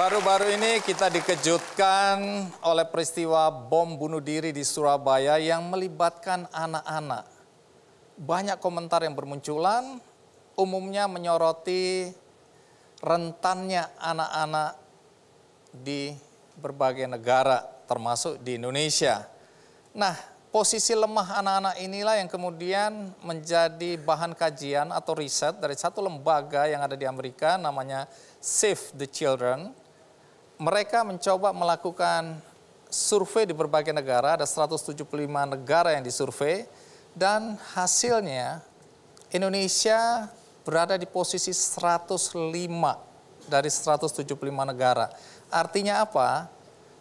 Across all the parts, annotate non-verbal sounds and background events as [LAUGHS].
Baru-baru ini kita dikejutkan oleh peristiwa bom bunuh diri di Surabaya yang melibatkan anak-anak. Banyak komentar yang bermunculan, umumnya menyoroti rentannya anak-anak di berbagai negara, termasuk di Indonesia. Nah, posisi lemah anak-anak inilah yang kemudian menjadi bahan kajian atau riset dari satu lembaga yang ada di Amerika namanya Save the Children mereka mencoba melakukan survei di berbagai negara, ada 175 negara yang disurvei, dan hasilnya Indonesia berada di posisi 105 dari 175 negara. Artinya apa?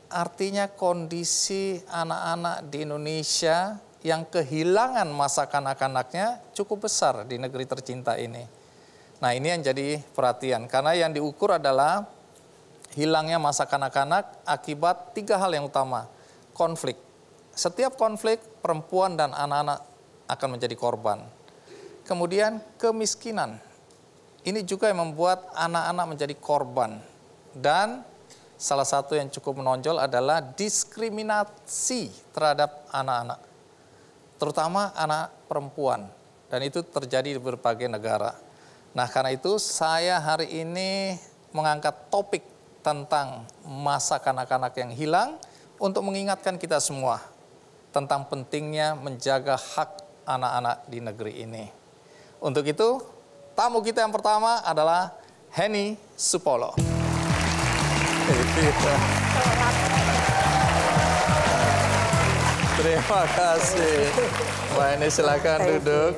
Artinya kondisi anak-anak di Indonesia yang kehilangan masa kanak-kanaknya cukup besar di negeri tercinta ini. Nah ini yang jadi perhatian, karena yang diukur adalah hilangnya masa kanak-kanak akibat tiga hal yang utama. Konflik. Setiap konflik, perempuan dan anak-anak akan menjadi korban. Kemudian kemiskinan. Ini juga yang membuat anak-anak menjadi korban. Dan salah satu yang cukup menonjol adalah diskriminasi terhadap anak-anak. Terutama anak perempuan. Dan itu terjadi di berbagai negara. Nah karena itu saya hari ini mengangkat topik tentang masa kanak-kanak yang hilang untuk mengingatkan kita semua tentang pentingnya menjaga hak anak-anak di negeri ini. Untuk itu, tamu kita yang pertama adalah Henny Supolo. Terima kasih. Mbak Henny silakan duduk.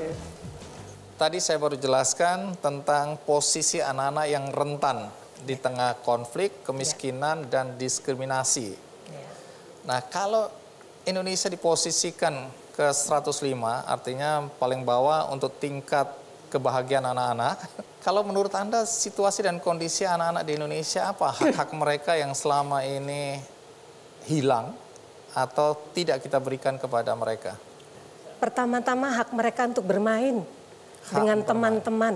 Tadi saya baru jelaskan tentang posisi anak-anak yang rentan di tengah konflik, kemiskinan, dan diskriminasi. Ya. Nah, kalau Indonesia diposisikan ke 105, artinya paling bawah untuk tingkat kebahagiaan anak-anak. [LAUGHS] Kalau menurut Anda situasi dan kondisi anak-anak di Indonesia apa hak-hak [LAUGHS] mereka yang selama ini hilang atau tidak kita berikan kepada mereka? Pertama-tama hak mereka untuk bermain hak dengan teman-teman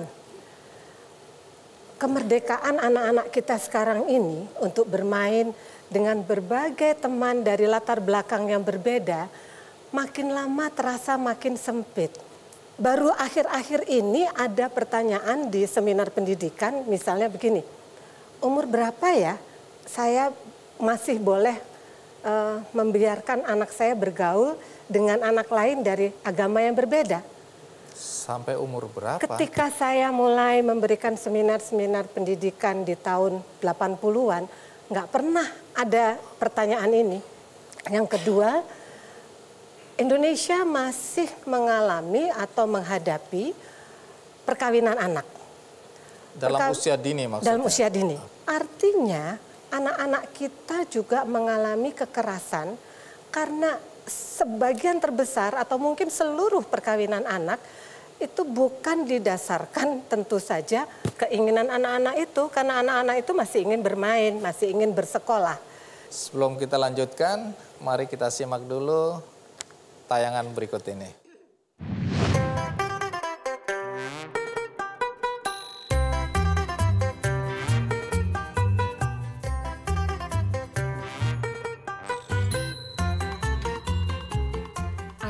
kemerdekaan anak-anak kita sekarang ini untuk bermain dengan berbagai teman dari latar belakang yang berbeda, makin lama terasa makin sempit. Baru akhir-akhir ini ada pertanyaan di seminar pendidikan, misalnya begini, umur berapa ya saya masih boleh uh, membiarkan anak saya bergaul dengan anak lain dari agama yang berbeda? Sampai umur berapa? Ketika saya mulai memberikan seminar-seminar pendidikan di tahun 80-an, nggak pernah ada pertanyaan ini. Yang kedua, Indonesia masih mengalami atau menghadapi perkawinan anak. Dalam Perka usia dini maksudnya? Dalam usia dini. Artinya anak-anak kita juga mengalami kekerasan karena sebagian terbesar atau mungkin seluruh perkawinan anak itu bukan didasarkan tentu saja keinginan anak-anak itu karena anak-anak itu masih ingin bermain, masih ingin bersekolah. Sebelum kita lanjutkan, mari kita simak dulu tayangan berikut ini.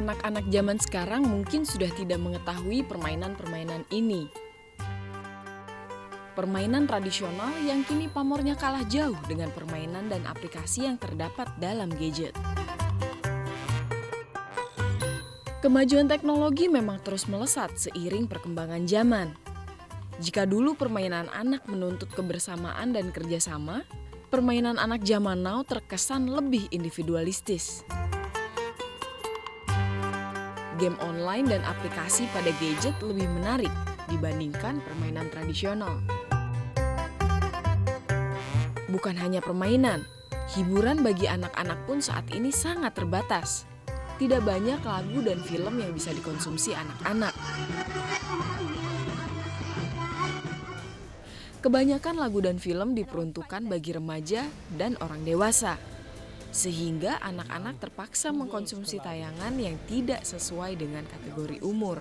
Anak zaman sekarang mungkin sudah tidak mengetahui permainan-permainan ini. Permainan tradisional yang kini pamornya kalah jauh dengan permainan dan aplikasi yang terdapat dalam gadget. Kemajuan teknologi memang terus melesat seiring perkembangan zaman. Jika dulu permainan anak menuntut kebersamaan dan kerjasama, permainan anak zaman now terkesan lebih individualistis game online dan aplikasi pada gadget lebih menarik dibandingkan permainan tradisional. Bukan hanya permainan, hiburan bagi anak-anak pun saat ini sangat terbatas. Tidak banyak lagu dan film yang bisa dikonsumsi anak-anak. Kebanyakan lagu dan film diperuntukkan bagi remaja dan orang dewasa sehingga anak-anak terpaksa mengkonsumsi tayangan yang tidak sesuai dengan kategori umur.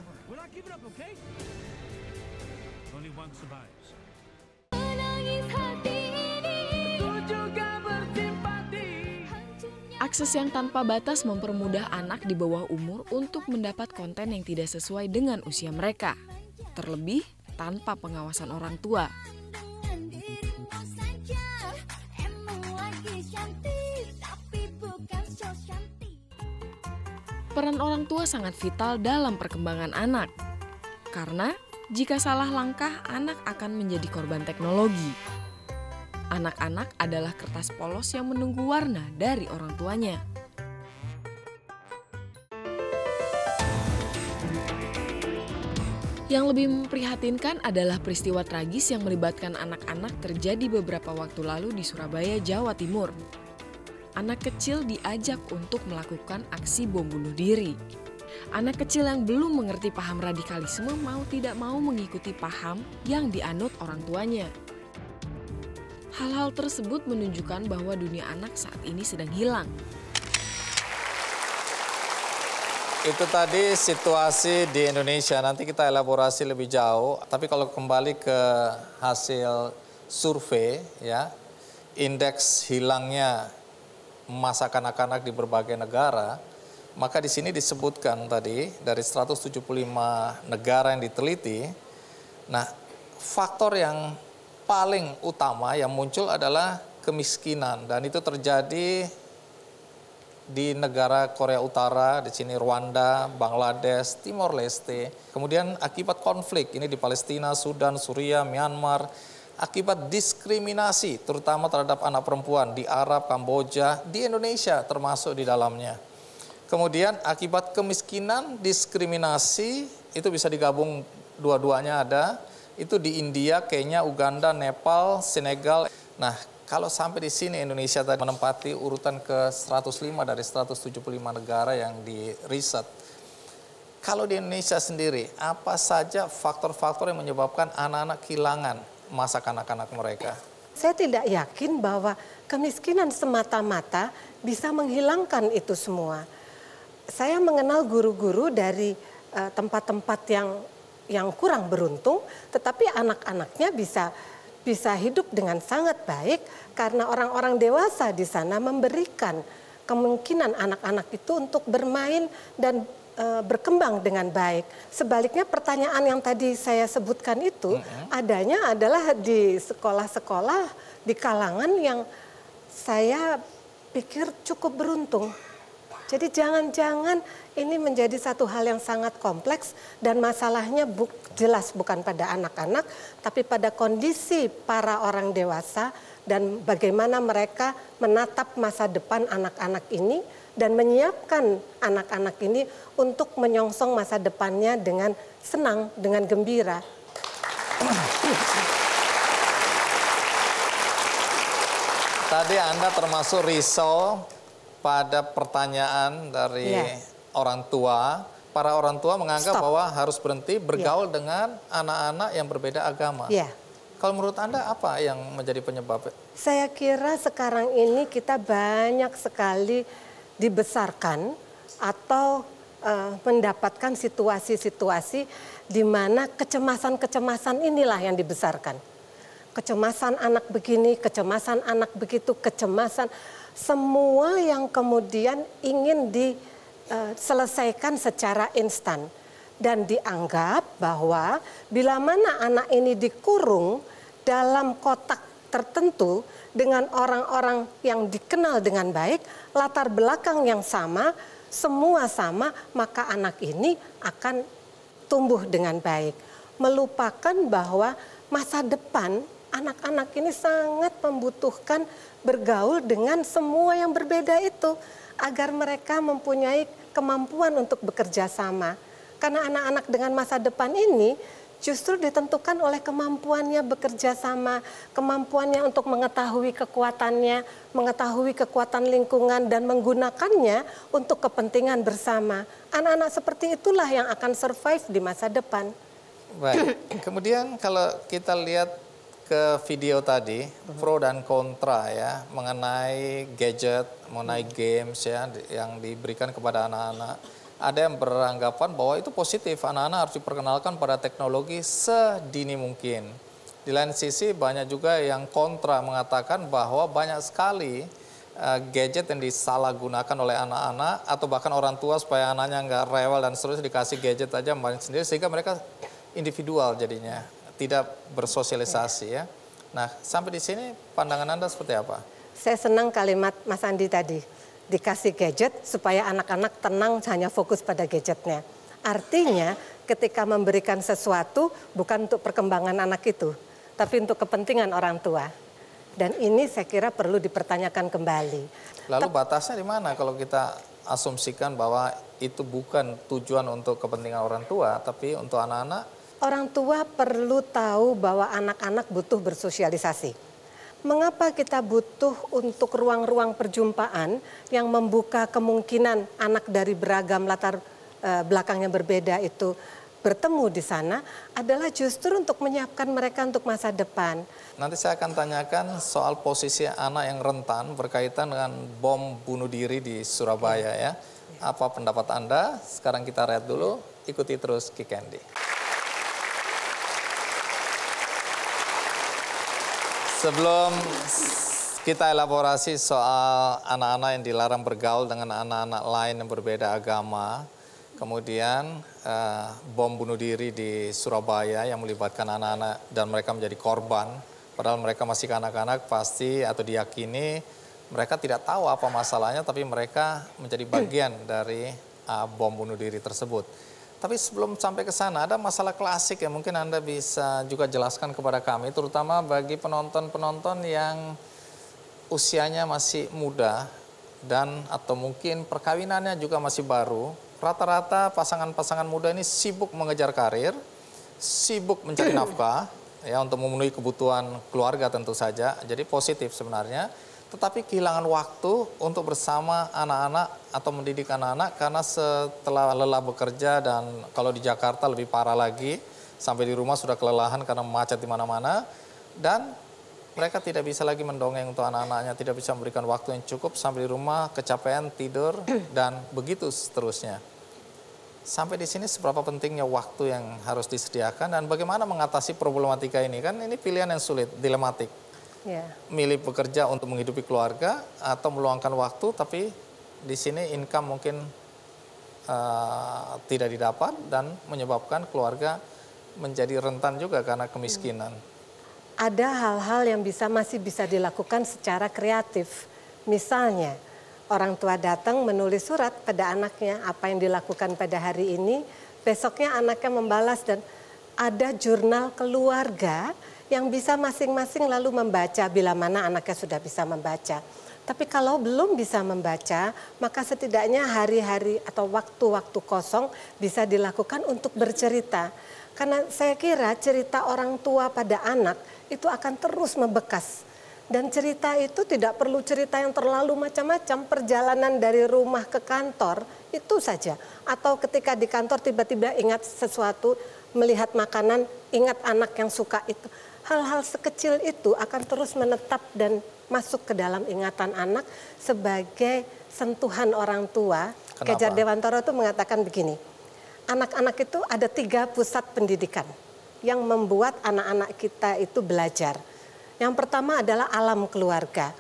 Akses yang tanpa batas mempermudah anak di bawah umur untuk mendapat konten yang tidak sesuai dengan usia mereka, terlebih tanpa pengawasan orang tua. Peran orang tua sangat vital dalam perkembangan anak, karena jika salah langkah, anak akan menjadi korban teknologi. Anak-anak adalah kertas polos yang menunggu warna dari orang tuanya. Yang lebih memprihatinkan adalah peristiwa tragis yang melibatkan anak-anak terjadi beberapa waktu lalu di Surabaya, Jawa Timur. Anak kecil diajak untuk melakukan aksi bom bunuh diri. Anak kecil yang belum mengerti paham radikalisme mau tidak mau mengikuti paham yang dianut orang tuanya. Hal-hal tersebut menunjukkan bahwa dunia anak saat ini sedang hilang. Itu tadi situasi di Indonesia. Nanti kita elaborasi lebih jauh. Tapi kalau kembali ke hasil survei, ya, indeks hilangnya masa kanak-kanak di berbagai negara, maka di sini disebutkan tadi dari 175 negara yang diteliti. Nah, faktor yang paling utama yang muncul adalah kemiskinan dan itu terjadi di negara Korea Utara, di sini Rwanda, Bangladesh, Timor Leste. Kemudian akibat konflik ini di Palestina, Sudan, Suriah, Myanmar, akibat diskriminasi terutama terhadap anak perempuan di Arab, Kamboja, di Indonesia termasuk di dalamnya. Kemudian akibat kemiskinan, diskriminasi itu bisa digabung dua-duanya ada itu di India, Kenya, Uganda, Nepal, Senegal. Nah, kalau sampai di sini Indonesia tadi menempati urutan ke 105 dari 175 negara yang di riset. Kalau di Indonesia sendiri, apa saja faktor-faktor yang menyebabkan anak-anak kehilangan masa kanak-kanak mereka? Saya tidak yakin bahwa kemiskinan semata-mata bisa menghilangkan itu semua. Saya mengenal guru-guru dari eh, tempat-tempat uh, yang yang kurang beruntung, tetapi anak-anaknya bisa bisa hidup dengan sangat baik karena orang-orang dewasa di sana memberikan kemungkinan anak-anak itu untuk bermain dan e, berkembang dengan baik. Sebaliknya pertanyaan yang tadi saya sebutkan itu mm-hmm. adanya adalah di sekolah-sekolah di kalangan yang saya pikir cukup beruntung. Jadi jangan-jangan ini menjadi satu hal yang sangat kompleks dan masalahnya bu jelas bukan pada anak-anak, tapi pada kondisi para orang dewasa dan bagaimana mereka menatap masa depan anak-anak ini dan menyiapkan anak-anak ini untuk menyongsong masa depannya dengan senang, dengan gembira. Tadi Anda termasuk risau pada pertanyaan dari yeah orang tua, para orang tua menganggap Stop. bahwa harus berhenti bergaul yeah. dengan anak-anak yang berbeda agama. Yeah. Kalau menurut Anda apa yang menjadi penyebab? Saya kira sekarang ini kita banyak sekali dibesarkan atau uh, mendapatkan situasi-situasi di mana kecemasan-kecemasan inilah yang dibesarkan. Kecemasan anak begini, kecemasan anak begitu, kecemasan semua yang kemudian ingin di uh, selesaikan secara instan dan dianggap bahwa bila mana anak ini dikurung dalam kotak tertentu dengan orang-orang yang dikenal dengan baik, latar belakang yang sama, semua sama, maka anak ini akan tumbuh dengan baik. Melupakan bahwa masa depan anak-anak ini sangat membutuhkan bergaul dengan semua yang berbeda itu agar mereka mempunyai kemampuan untuk bekerja sama. Karena anak-anak dengan masa depan ini justru ditentukan oleh kemampuannya bekerja sama, kemampuannya untuk mengetahui kekuatannya, mengetahui kekuatan lingkungan dan menggunakannya untuk kepentingan bersama. Anak-anak seperti itulah yang akan survive di masa depan. Baik. [COUGHS] Kemudian kalau kita lihat ke video tadi pro dan kontra ya mengenai gadget, mengenai games ya yang diberikan kepada anak-anak. Ada yang beranggapan bahwa itu positif, anak-anak harus diperkenalkan pada teknologi sedini mungkin. Di lain sisi banyak juga yang kontra mengatakan bahwa banyak sekali uh, gadget yang disalahgunakan oleh anak-anak atau bahkan orang tua supaya anaknya nggak rewel dan seterusnya dikasih gadget aja main sendiri sehingga mereka individual jadinya tidak bersosialisasi ya. Nah sampai di sini pandangan anda seperti apa? Saya senang kalimat Mas Andi tadi dikasih gadget supaya anak-anak tenang hanya fokus pada gadgetnya. Artinya ketika memberikan sesuatu bukan untuk perkembangan anak itu, tapi untuk kepentingan orang tua. Dan ini saya kira perlu dipertanyakan kembali. Lalu batasnya di mana kalau kita asumsikan bahwa itu bukan tujuan untuk kepentingan orang tua, tapi untuk anak-anak? Orang tua perlu tahu bahwa anak-anak butuh bersosialisasi. Mengapa kita butuh untuk ruang-ruang perjumpaan yang membuka kemungkinan anak dari beragam latar uh, belakang yang berbeda itu bertemu di sana adalah justru untuk menyiapkan mereka untuk masa depan. Nanti saya akan tanyakan soal posisi anak yang rentan berkaitan dengan bom bunuh diri di Surabaya ya. Apa pendapat Anda? Sekarang kita lihat dulu, ikuti terus Kikendi. Sebelum kita elaborasi soal anak-anak yang dilarang bergaul dengan anak-anak lain yang berbeda agama, Kemudian uh, bom bunuh diri di Surabaya yang melibatkan anak-anak dan mereka menjadi korban. Padahal mereka masih anak-anak pasti atau diyakini mereka tidak tahu apa masalahnya tapi mereka menjadi bagian dari uh, bom bunuh diri tersebut. Tapi sebelum sampai ke sana ada masalah klasik yang mungkin Anda bisa juga jelaskan kepada kami terutama bagi penonton-penonton yang usianya masih muda dan atau mungkin perkawinannya juga masih baru rata-rata pasangan-pasangan muda ini sibuk mengejar karir, sibuk mencari nafkah, ya untuk memenuhi kebutuhan keluarga tentu saja. Jadi positif sebenarnya. Tetapi kehilangan waktu untuk bersama anak-anak atau mendidik anak-anak karena setelah lelah bekerja dan kalau di Jakarta lebih parah lagi, sampai di rumah sudah kelelahan karena macet di mana-mana dan mereka tidak bisa lagi mendongeng untuk anak-anaknya, tidak bisa memberikan waktu yang cukup sampai di rumah, kecapean, tidur, [CLEARS THROAT] dan begitu seterusnya. Sampai di sini seberapa pentingnya waktu yang harus disediakan dan bagaimana mengatasi problematika ini kan ini pilihan yang sulit, dilematik. Yeah. Milih bekerja untuk menghidupi keluarga atau meluangkan waktu tapi di sini income mungkin uh, tidak didapat dan menyebabkan keluarga menjadi rentan juga karena kemiskinan. Ada hal-hal yang bisa masih bisa dilakukan secara kreatif. Misalnya, orang tua datang menulis surat pada anaknya apa yang dilakukan pada hari ini, besoknya anaknya membalas dan ada jurnal keluarga yang bisa masing-masing lalu membaca bila mana anaknya sudah bisa membaca. Tapi kalau belum bisa membaca, maka setidaknya hari-hari atau waktu-waktu kosong bisa dilakukan untuk bercerita. Karena saya kira cerita orang tua pada anak itu akan terus membekas dan cerita itu tidak perlu cerita yang terlalu macam-macam, perjalanan dari rumah ke kantor itu saja. Atau ketika di kantor tiba-tiba ingat sesuatu, melihat makanan, ingat anak yang suka itu. Hal-hal sekecil itu akan terus menetap dan masuk ke dalam ingatan anak sebagai sentuhan orang tua. Kenapa? Kejar Dewantoro itu mengatakan begini, anak-anak itu ada tiga pusat pendidikan yang membuat anak-anak kita itu belajar yang pertama adalah alam keluarga.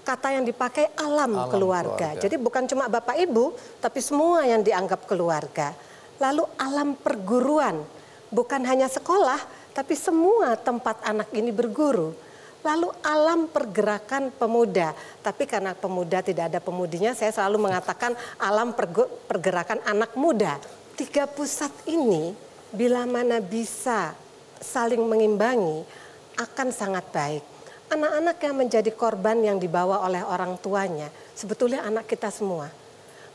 Kata yang dipakai alam, alam keluarga. keluarga. Jadi bukan cuma bapak ibu, tapi semua yang dianggap keluarga. Lalu alam perguruan, bukan hanya sekolah, tapi semua tempat anak ini berguru. Lalu alam pergerakan pemuda, tapi karena pemuda tidak ada pemudinya, saya selalu mengatakan alam pergerakan anak muda. Tiga pusat ini bila mana bisa saling mengimbangi, akan sangat baik. Anak-anak yang menjadi korban yang dibawa oleh orang tuanya, sebetulnya anak kita semua.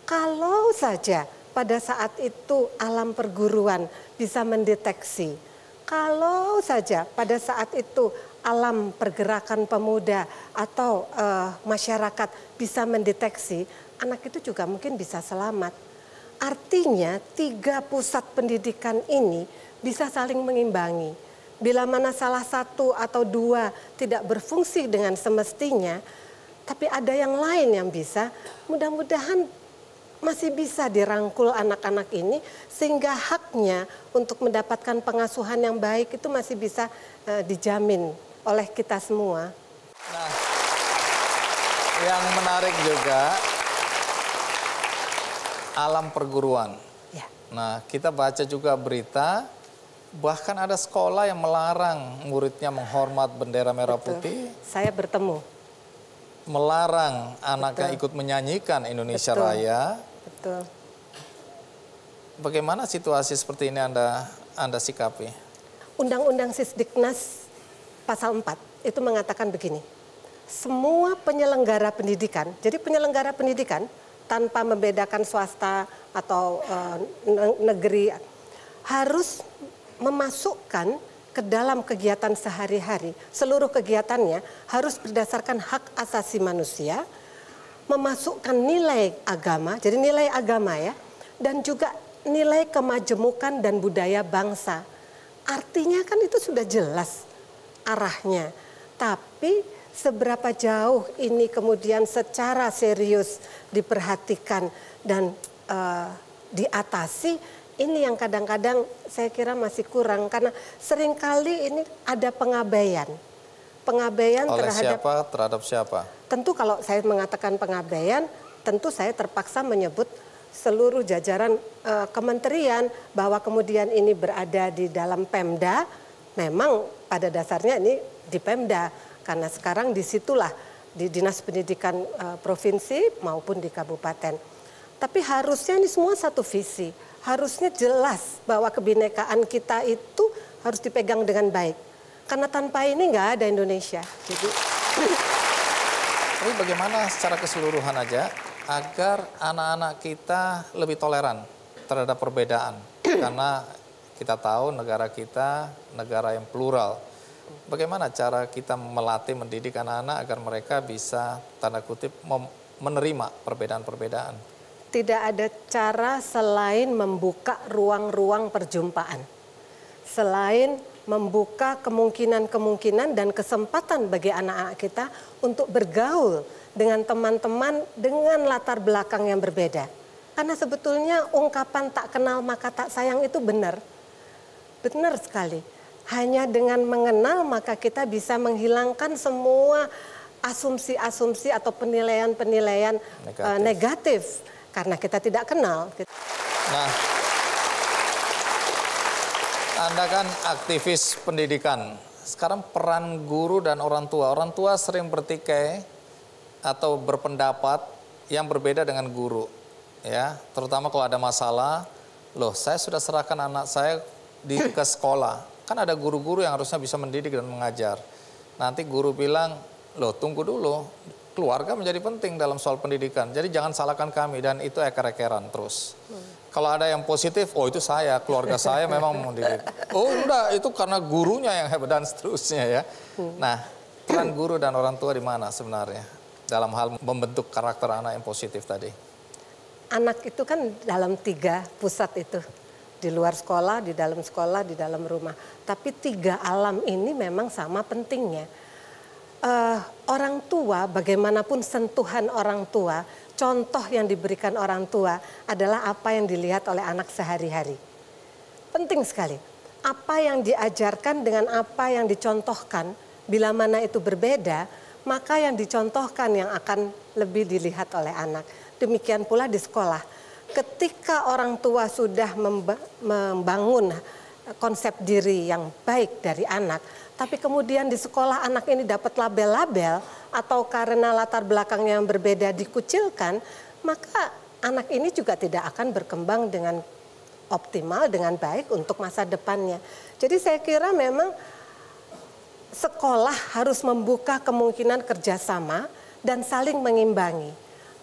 Kalau saja pada saat itu alam perguruan bisa mendeteksi, kalau saja pada saat itu alam pergerakan pemuda atau uh, masyarakat bisa mendeteksi, anak itu juga mungkin bisa selamat. Artinya tiga pusat pendidikan ini bisa saling mengimbangi Bila mana salah satu atau dua tidak berfungsi dengan semestinya, tapi ada yang lain yang bisa, mudah-mudahan masih bisa dirangkul anak-anak ini sehingga haknya untuk mendapatkan pengasuhan yang baik itu masih bisa uh, dijamin oleh kita semua. Nah, yang menarik juga alam perguruan. Ya. Nah, kita baca juga berita bahkan ada sekolah yang melarang muridnya menghormat bendera merah Betul. putih, Saya bertemu. melarang anaknya Betul. ikut menyanyikan Indonesia Betul. Raya. Betul. Bagaimana situasi seperti ini Anda Anda sikapi? Undang-Undang Sisdiknas pasal 4 itu mengatakan begini. Semua penyelenggara pendidikan, jadi penyelenggara pendidikan tanpa membedakan swasta atau ne- negeri harus memasukkan ke dalam kegiatan sehari-hari. Seluruh kegiatannya harus berdasarkan hak asasi manusia, memasukkan nilai agama, jadi nilai agama ya, dan juga nilai kemajemukan dan budaya bangsa. Artinya kan itu sudah jelas arahnya. Tapi seberapa jauh ini kemudian secara serius diperhatikan dan eh, diatasi, ini yang kadang-kadang saya kira masih kurang karena sering kali ini ada pengabaian. Pengabaian Oleh terhadap siapa terhadap siapa? tentu kalau saya mengatakan pengabaian, tentu saya terpaksa menyebut seluruh jajaran eh, kementerian bahwa kemudian ini berada di dalam Pemda, memang pada dasarnya ini di Pemda karena sekarang di situlah di dinas pendidikan eh, provinsi maupun di kabupaten. Tapi harusnya ini semua satu visi, harusnya jelas bahwa kebinekaan kita itu harus dipegang dengan baik. Karena tanpa ini nggak ada Indonesia. Jadi [LAUGHS] Tapi bagaimana secara keseluruhan aja agar anak-anak kita lebih toleran terhadap perbedaan? [CLEARS THROAT] Karena kita tahu negara kita negara yang plural. Bagaimana cara kita melatih mendidik anak-anak agar mereka bisa tanda kutip menerima perbedaan-perbedaan? tidak ada cara selain membuka ruang-ruang perjumpaan. Selain membuka kemungkinan-kemungkinan dan kesempatan bagi anak-anak kita untuk bergaul dengan teman-teman dengan latar belakang yang berbeda. Karena sebetulnya ungkapan tak kenal maka tak sayang itu benar. Benar sekali. Hanya dengan mengenal maka kita bisa menghilangkan semua asumsi-asumsi atau penilaian-penilaian Negatif. eh, negatif karena kita tidak kenal. Nah, Anda kan aktivis pendidikan. Sekarang peran guru dan orang tua. Orang tua sering bertikai atau berpendapat yang berbeda dengan guru. Ya, terutama kalau ada masalah, loh saya sudah serahkan anak saya di ke sekolah. Kan ada guru-guru yang harusnya bisa mendidik dan mengajar. Nanti guru bilang, loh tunggu dulu, keluarga menjadi penting dalam soal pendidikan. Jadi jangan salahkan kami dan itu eker-ekeran terus. Kalau ada yang positif, oh itu saya, keluarga saya [LAUGHS] memang mendidik. Oh enggak, itu karena gurunya yang hebat dan seterusnya ya. Nah, peran guru dan orang tua di mana sebenarnya dalam hal membentuk karakter anak yang positif tadi? Anak itu kan dalam tiga pusat itu. Di luar sekolah, di dalam sekolah, di dalam rumah. Tapi tiga alam ini memang sama pentingnya. Eh, orang tua, bagaimanapun sentuhan orang tua, contoh yang diberikan orang tua adalah apa yang dilihat oleh anak sehari-hari. Penting sekali. Apa yang diajarkan dengan apa yang dicontohkan, bila mana itu berbeda, maka yang dicontohkan yang akan lebih dilihat oleh anak. Demikian pula di sekolah. Ketika orang tua sudah memba- membangun konsep diri yang baik dari anak, tapi kemudian di sekolah anak ini dapat label-label atau karena latar belakang yang berbeda dikucilkan, maka anak ini juga tidak akan berkembang dengan optimal dengan baik untuk masa depannya. Jadi saya kira memang sekolah harus membuka kemungkinan kerjasama dan saling mengimbangi.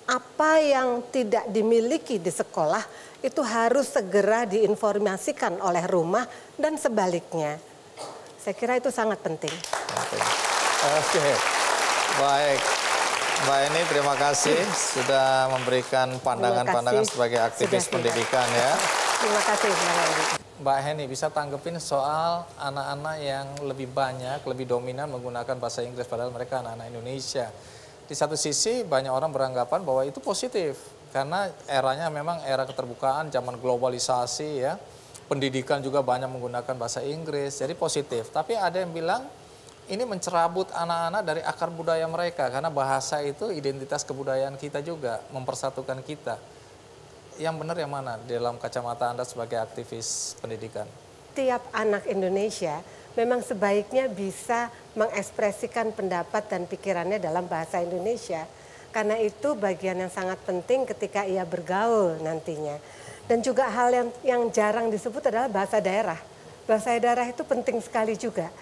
Apa yang tidak dimiliki di sekolah itu harus segera diinformasikan oleh rumah dan sebaliknya. Saya kira itu sangat penting. Oke, Oke. baik. Mbak Eni terima kasih sudah memberikan pandangan-pandangan sebagai aktivis Sudah, pendidikan ya. Terima kasih Bang Edi. Mbak Heni bisa tanggepin soal anak-anak yang lebih banyak, lebih dominan menggunakan bahasa Inggris padahal mereka anak-anak Indonesia. Di satu sisi banyak orang beranggapan bahwa itu positif karena eranya memang era keterbukaan, zaman globalisasi ya. Pendidikan juga banyak menggunakan bahasa Inggris, jadi positif. Tapi ada yang bilang ini mencerabut anak-anak dari akar budaya mereka karena bahasa itu identitas kebudayaan kita juga mempersatukan kita. Yang benar yang mana dalam kacamata Anda sebagai aktivis pendidikan? Tiap anak Indonesia memang sebaiknya bisa mengekspresikan pendapat dan pikirannya dalam bahasa Indonesia. Karena itu bagian yang sangat penting ketika ia bergaul nantinya. Dan juga hal yang yang jarang disebut adalah bahasa daerah. Bahasa daerah itu penting sekali juga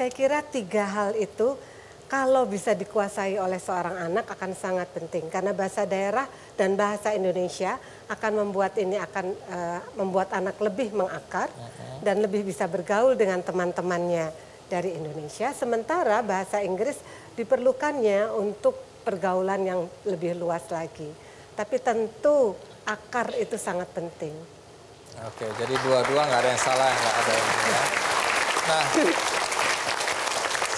saya kira tiga hal itu kalau bisa dikuasai oleh seorang anak akan sangat penting karena bahasa daerah dan bahasa Indonesia akan membuat ini akan uh, membuat anak lebih mengakar dan lebih bisa bergaul dengan teman-temannya dari Indonesia sementara bahasa Inggris diperlukannya untuk pergaulan yang lebih luas lagi tapi tentu akar itu sangat penting. Oke, jadi dua-dua nggak ada yang salah, nggak ada yang ya. Nah,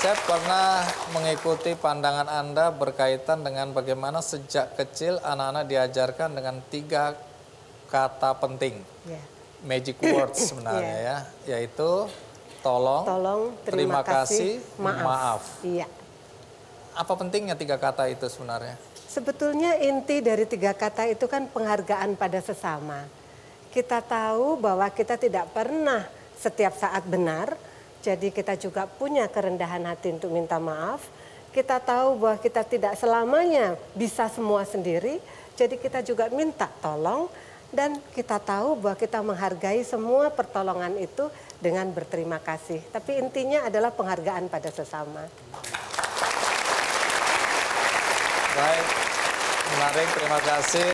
saya pernah mengikuti pandangan Anda berkaitan dengan bagaimana sejak kecil anak-anak diajarkan dengan tiga kata penting. Yeah. Magic words [COUGHS] sebenarnya yeah. ya, yaitu tolong, tolong terima, terima kasih, maaf. maaf. Iya. Apa pentingnya tiga kata itu sebenarnya? Sebetulnya inti dari tiga kata itu kan penghargaan pada sesama. Kita tahu bahwa kita tidak pernah setiap saat benar, jadi kita juga punya kerendahan hati untuk minta maaf. Kita tahu bahwa kita tidak selamanya bisa semua sendiri. Jadi kita juga minta tolong dan kita tahu bahwa kita menghargai semua pertolongan itu dengan berterima kasih. Tapi intinya adalah penghargaan pada sesama. Baik, menarik. Terima kasih.